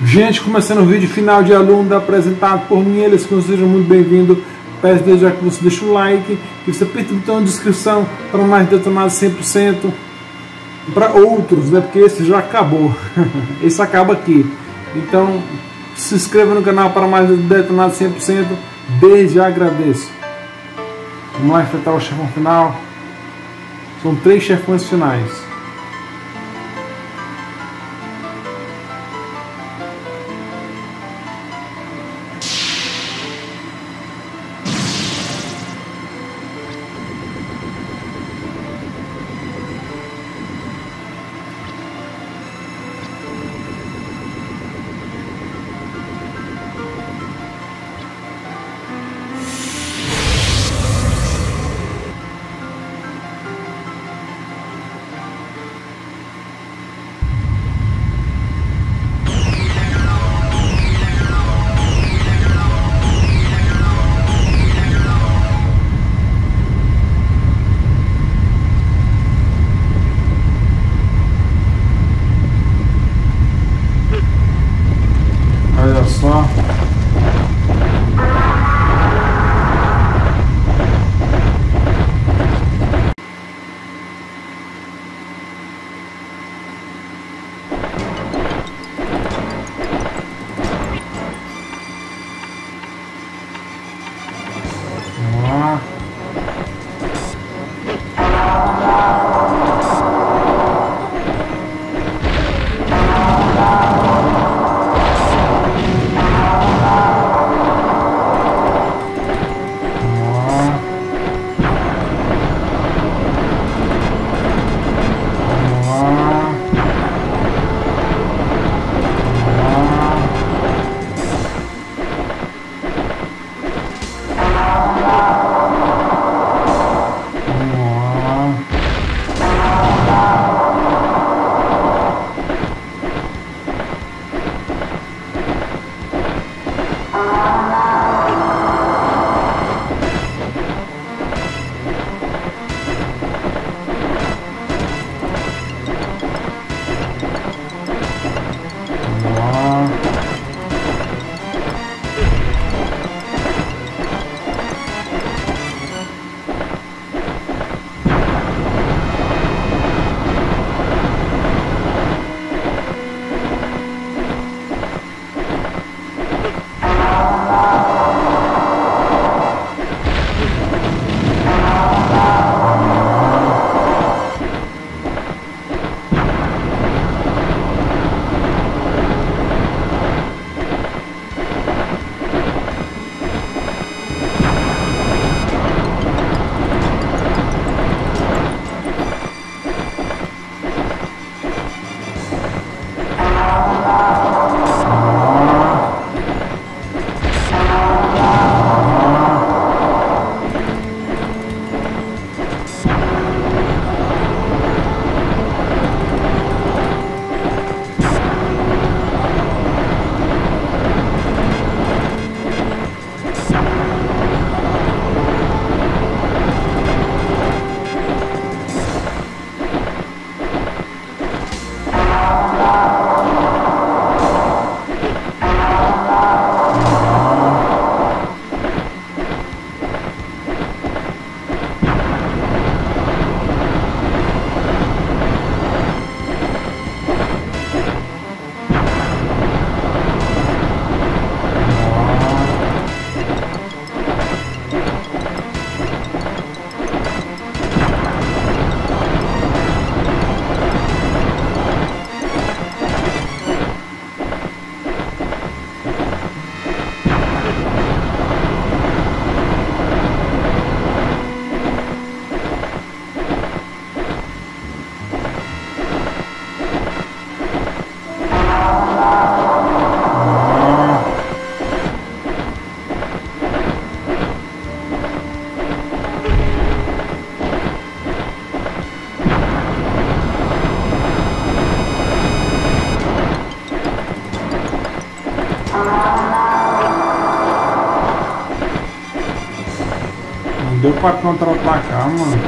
Gente, começando o vídeo final de aluno apresentado por mim, eles que sejam muito bem-vindos. Peço desde já que você deixe o like, que você aperta o botão de inscrição para mais detonados 100% para outros, né? Porque esse já acabou. esse acaba aqui. Então, se inscreva no canal para mais detonados 100%. Desde já agradeço. Vamos lá enfrentar o chefão final. São três chefões finais. Pra contra-atacar, mano.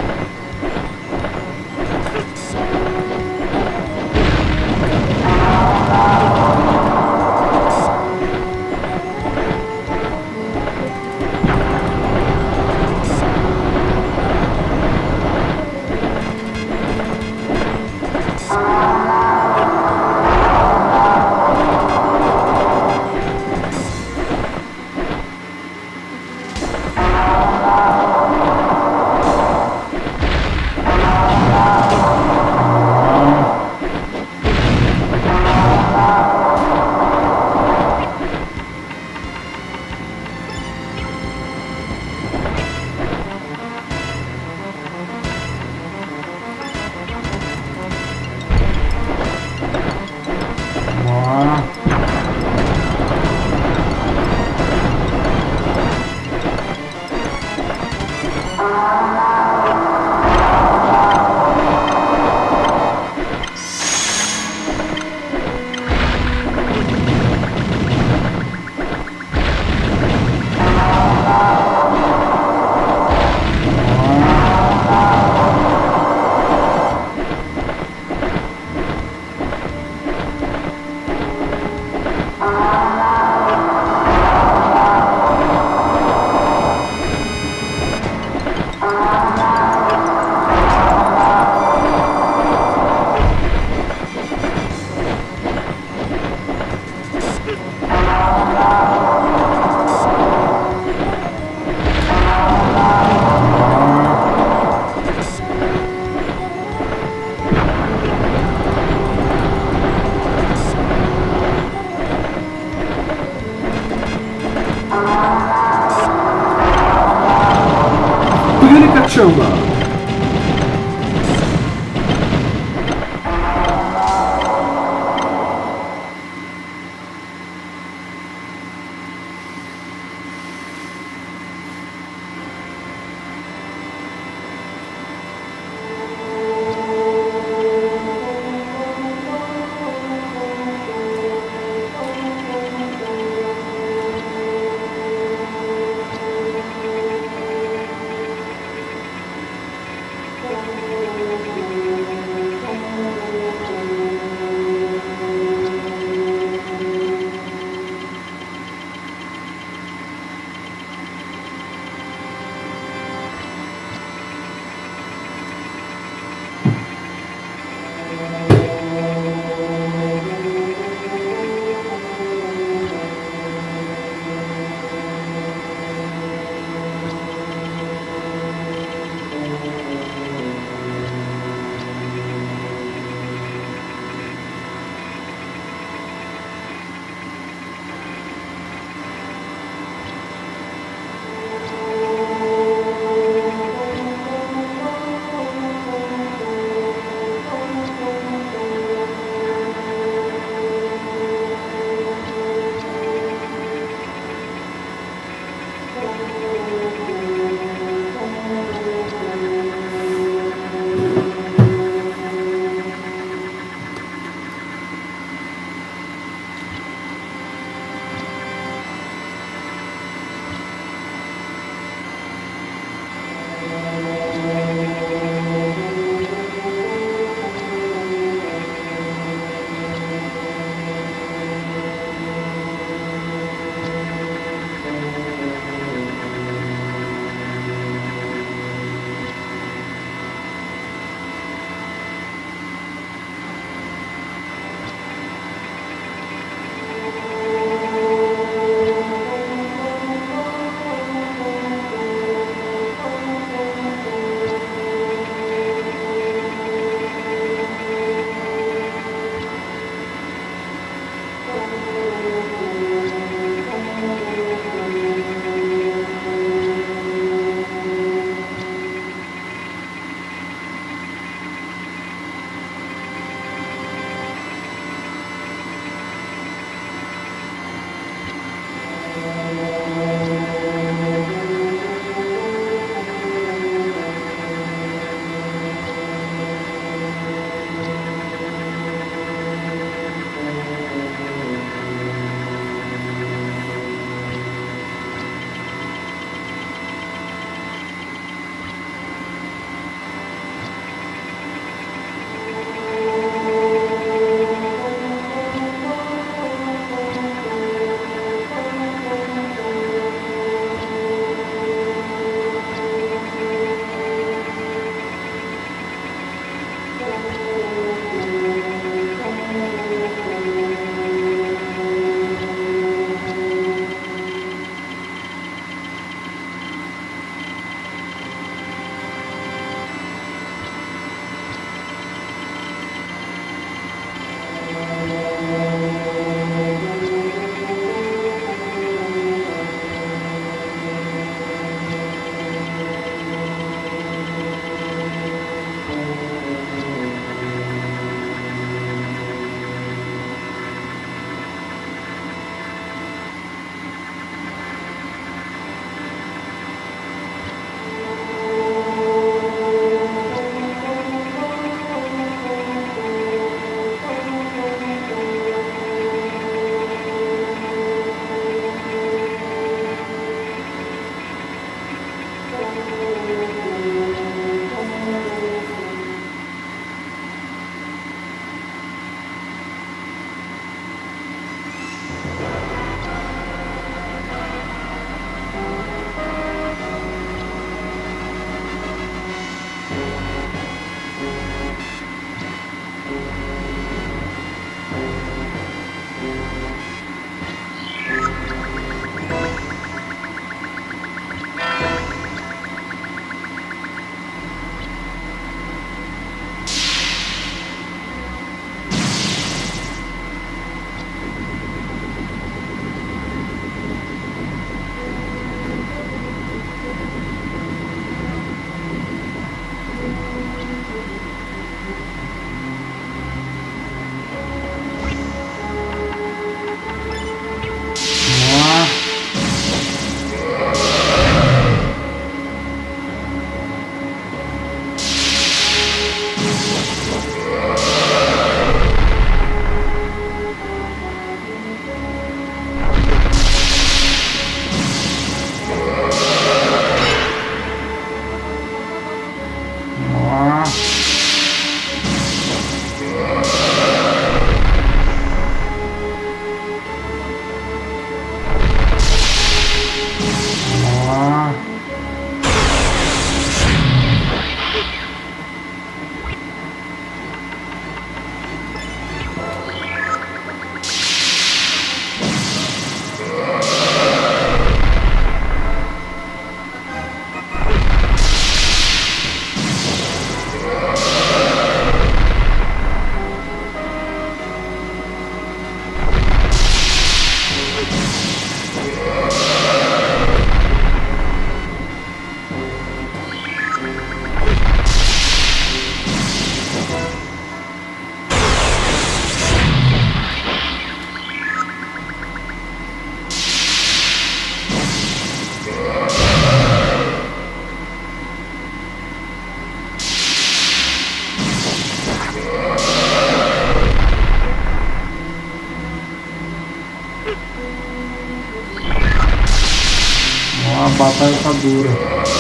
A batalha tá dura.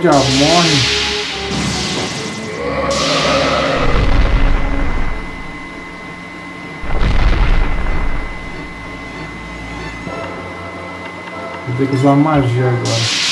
O diabo morre. Vou ter que usar magia agora.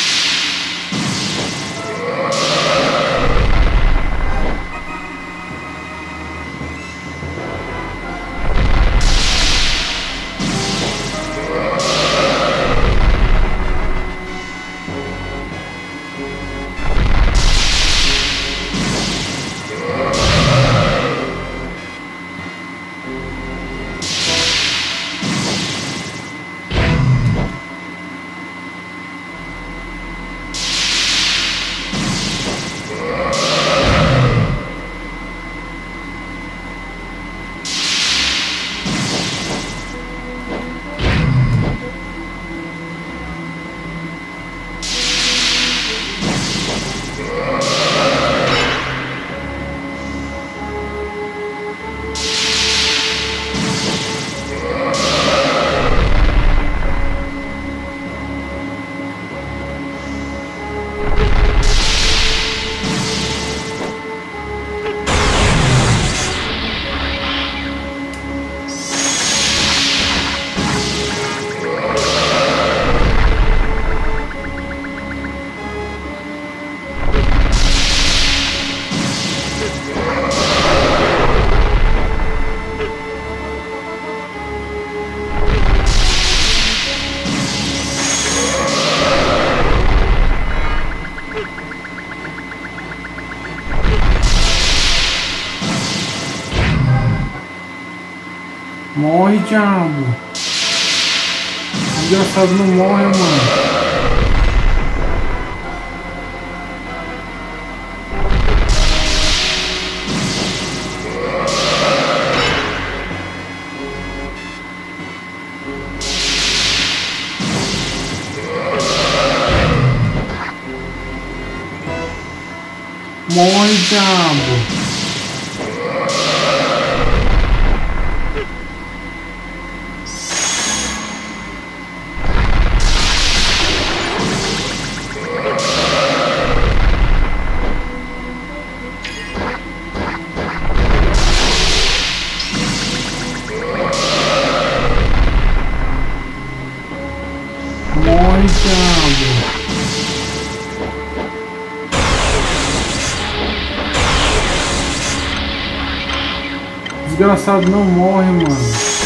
Morre, diabo. Engraçado não morre, mano. Morre, diabo. Não morre, mano.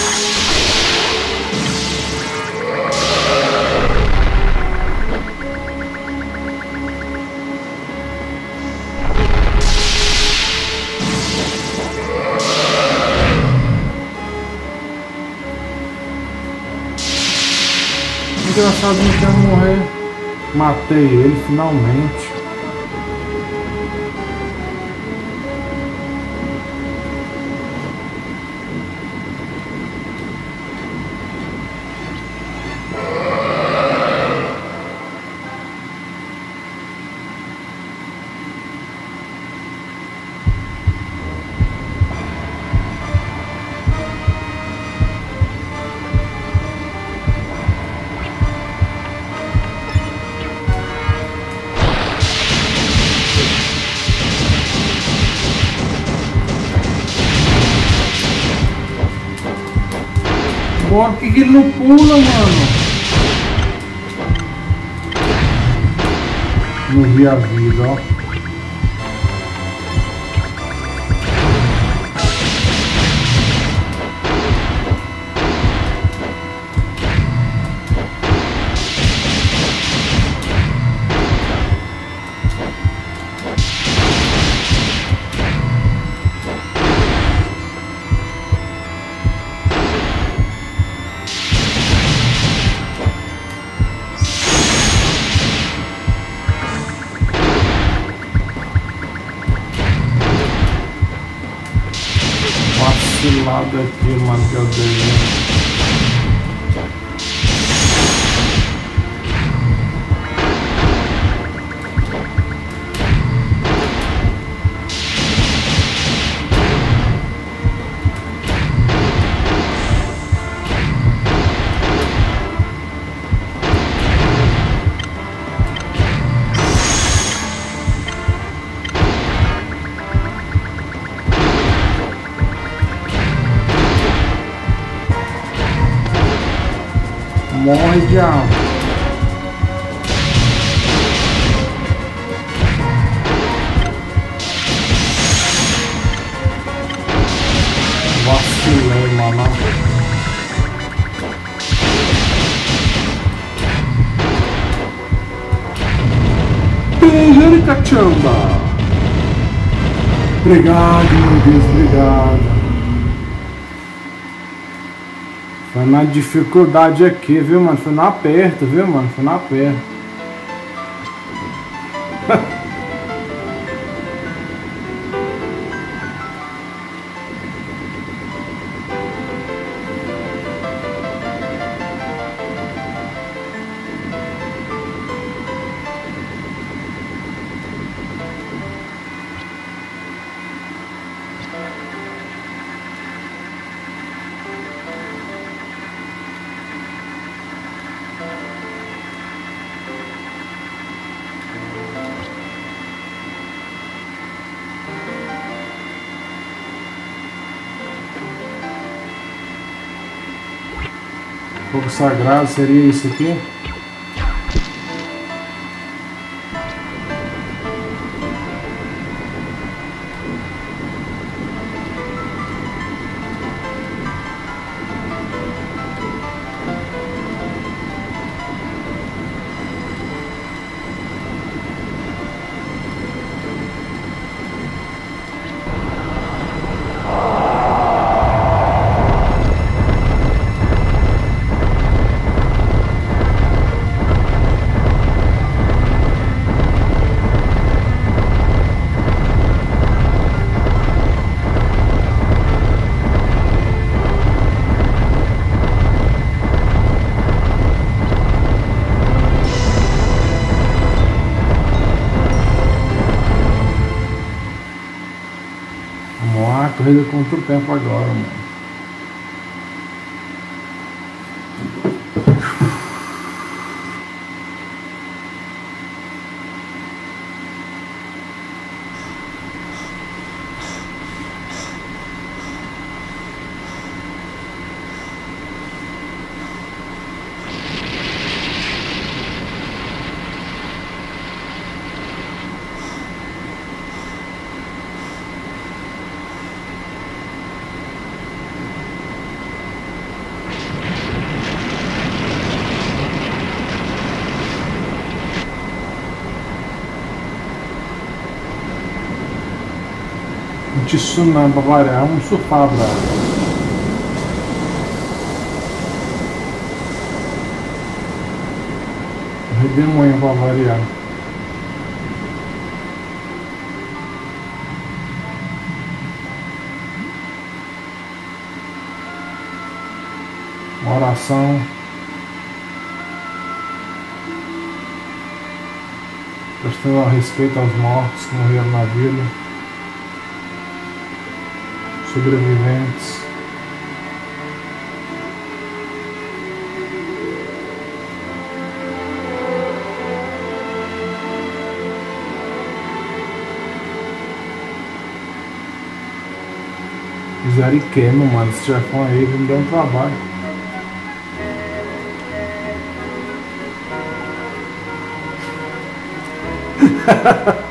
Desgraçado não quer morrer. Matei ele finalmente. Não vi Morre, diabo. Vacilei, mano. Beijo, cachamba. Obrigado, meu Deus, obrigado. Foi na dificuldade aqui, viu, mano? Foi no aperto, viu, mano? Foi no aperto. Fogo sagrado seria isso aqui? Corrida contra o tempo agora, mano. Variar, vamos surfar, brother. Redemoinho para variar. Uma oração. Prestando respeito aos mortos que morreram na vida sobreviventes. Fizeram e queimam, mano. Esse chefão aí me deu um trabalho.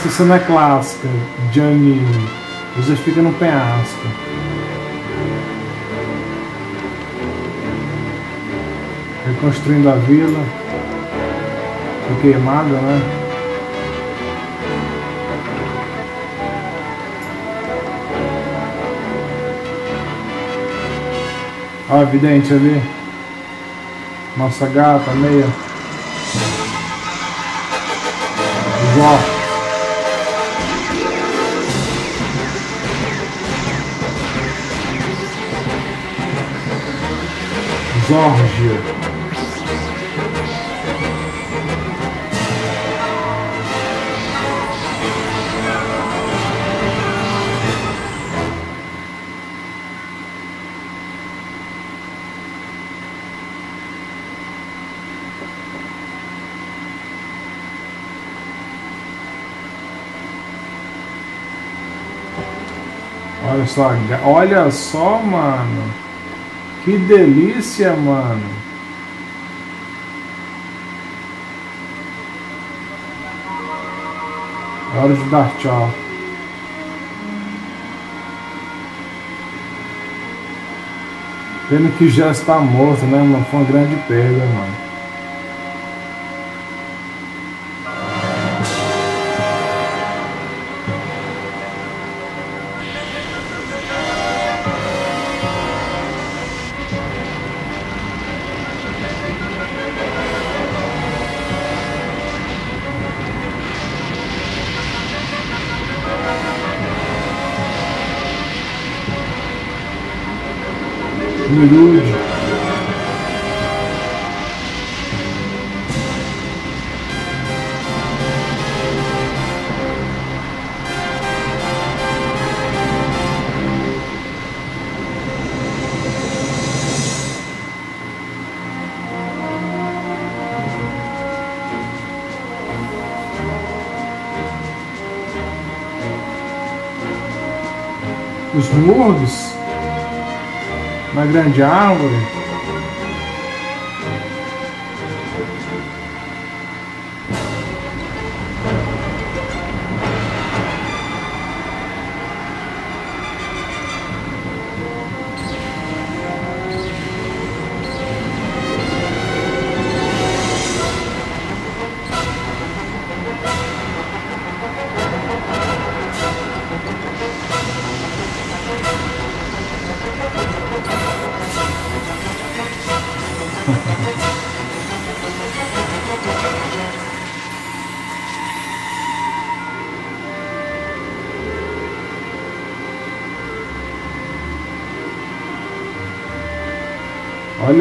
Essa cena é clássica, Johnny. Você fica no penhasco. Reconstruindo a vila. Foi queimada, né? Olha a vidente ali. Nossa gata, meia. Jó. Jorge. Olha só, olha só, mano. Que delícia, mano. É hora de dar tchau. Pena que já está morto, né, mano? Foi uma grande perda, mano. Os morros uma grande árvore.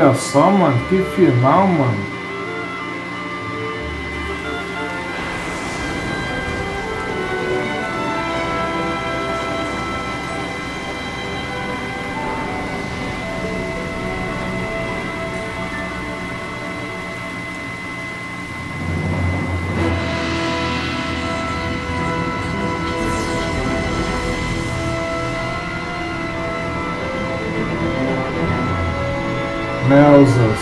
Olha só, mano, que final, mano. Now's the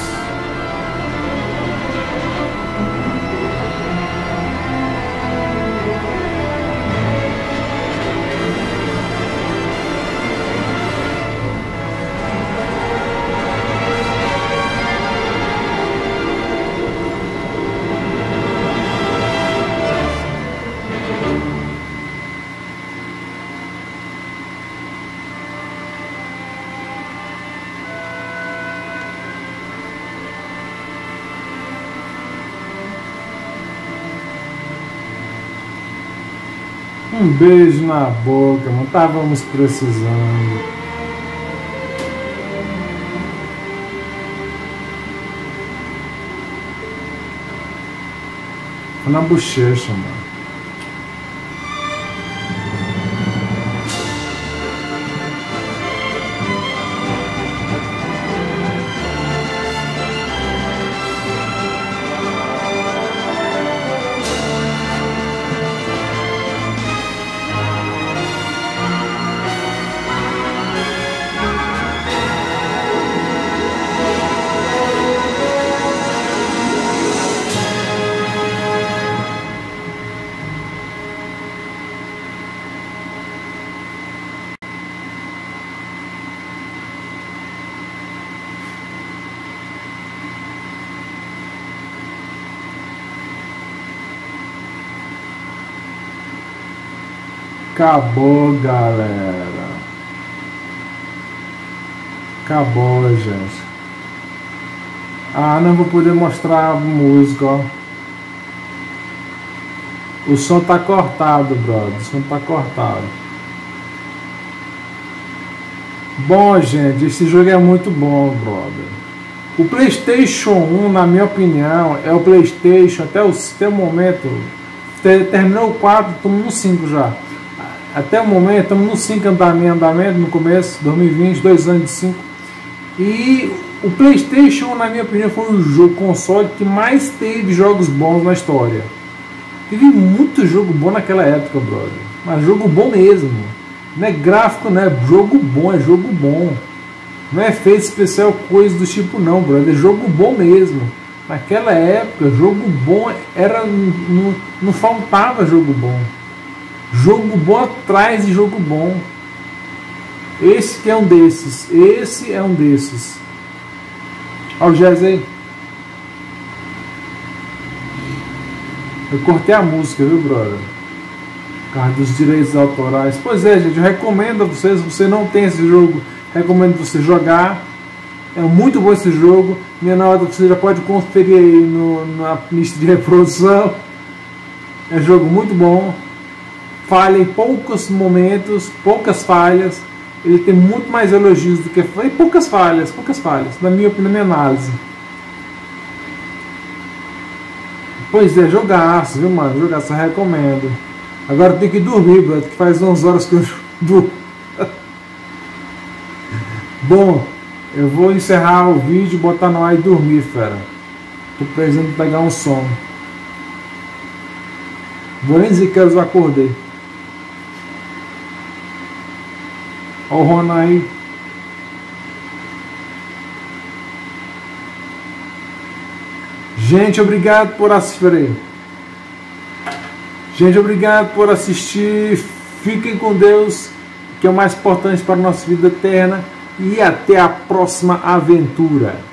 beijo na boca, não estávamos precisando. Na bochecha, mano. Acabou, galera. Acabou, gente. Ah, não vou poder mostrar a música, ó. O som tá cortado, brother. O som tá cortado. Bom, gente, esse jogo é muito bom, brother. O PlayStation 1, na minha opinião, é o PlayStation até o, até o momento. Terminou o 4, estamos no 5 já até o momento, estamos no 5 andamento, andamento no começo, 2020, dois anos de 5. E o PlayStation, na minha opinião, foi o jogo console que mais teve jogos bons na história. Teve muito jogo bom naquela época, brother. Mas jogo bom mesmo. Não é gráfico, não é jogo bom, é jogo bom. Não é feito especial coisa do tipo não, brother. É jogo bom mesmo. Naquela época, jogo bom era. Não, não faltava jogo bom. Jogo bom atrás de jogo bom. Esse que é um desses. Esse é um desses. Olha o Jazz aí. Eu cortei a música, viu, brother? Causa dos direitos autorais. Pois é, gente, eu recomendo a vocês. Se você não tem esse jogo, recomendo você jogar. É muito bom esse jogo. Minha nota você já pode conferir aí no, na lista de reprodução. É jogo muito bom falha em poucos momentos, poucas falhas. Ele tem muito mais elogios do que e poucas falhas, poucas falhas, na minha, na minha análise. Pois é, jogaço, viu, mano? Jogaço, eu recomendo. Agora tem que dormir, brother, que faz 11 horas que eu durmo. Bom, eu vou encerrar o vídeo, botar no ar e dormir, fera. Tô precisando pegar um sono. Vou nem dizer que eu acordei. Olha o Rona aí. Gente, obrigado por assistir. Gente, obrigado por assistir. Fiquem com Deus, que é o mais importante para a nossa vida eterna. E até a próxima aventura.